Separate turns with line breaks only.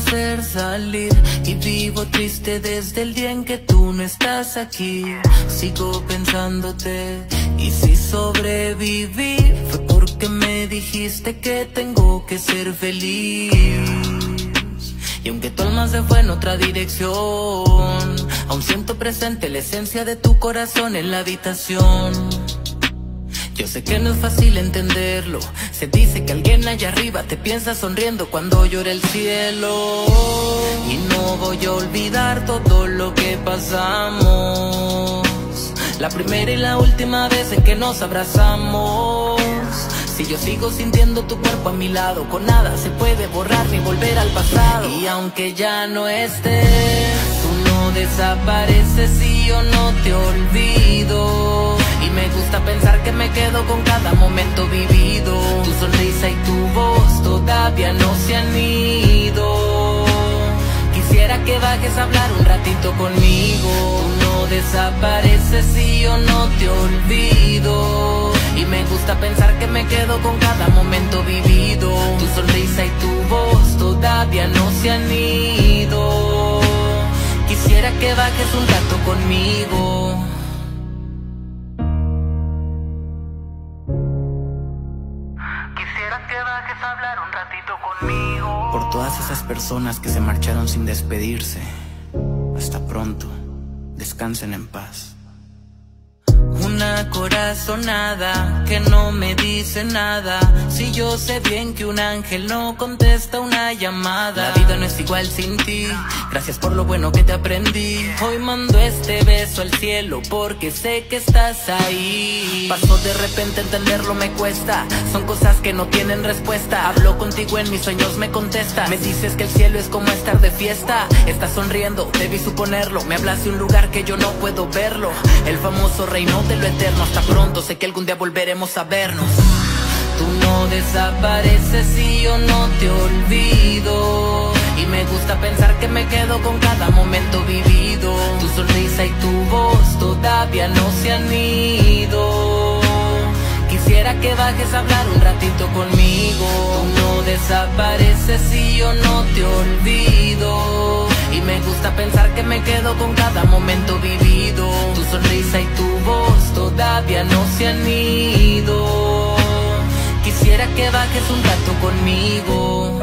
amanecer salir y vivo triste desde el día en que tú no estás aquí. Sigo pensándote y si sobreviví fue porque me dijiste que tengo que ser feliz. Y aunque tu alma se fue en otra dirección, aún siento presente la esencia de tu corazón en la habitación. Yo sé que no es fácil entenderlo. Se dice que alguien allá arriba te piensa sonriendo cuando llora el cielo. Y no voy a olvidar todo lo que pasamos. La primera y la última vez en que nos abrazamos. Si yo sigo sintiendo tu cuerpo a mi lado, con nada se puede borrar ni volver al pasado. Y aunque ya no estés, tú no desapareces y yo no te olvido. Me gusta pensar que me quedo con cada momento vivido. Tu sonrisa y tu voz todavía no se han ido. Quisiera que bajes a hablar un ratito conmigo. Tú no desapareces y yo no te olvido. Y me gusta pensar que me quedo con cada momento vivido. Tu sonrisa y tu voz todavía no se han ido. Quisiera que bajes un rato conmigo.
Bajes a hablar un ratito conmigo.
Por todas esas personas que se marcharon sin despedirse. Hasta pronto. Descansen en paz. Una corazonada que no me dice nada. Si yo sé bien que un ángel no contesta una llamada. La vida no es igual sin ti. Gracias por lo bueno que te aprendí. Hoy mando este beso al cielo porque sé que estás ahí. Pasó de repente entenderlo me cuesta. Son cosas que no tienen respuesta. Hablo contigo en mis sueños me contesta. Me dices que el cielo es como estar de fiesta. Estás sonriendo, debí suponerlo. Me hablas de un lugar que yo no puedo verlo. El famoso reino de lo eterno. Hasta pronto, sé que algún día volveremos a vernos. Tú no desapareces y yo no te olvido. Y me gusta pensar que me quedo con cada momento vivido. Tu sonrisa y tu voz todavía no se han ido. Quisiera que bajes a hablar un ratito conmigo. Tú no desapareces y yo no te olvido. Pensar que me quedo con cada momento vivido. Tu sonrisa y tu voz todavía no se han ido. Quisiera que bajes un rato conmigo.